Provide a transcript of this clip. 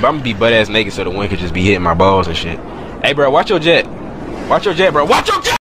But I'm gonna be butt ass naked so the wind could just be hitting my balls and shit. Hey, bro, watch your jet. Watch your jet, bro. Watch your jet.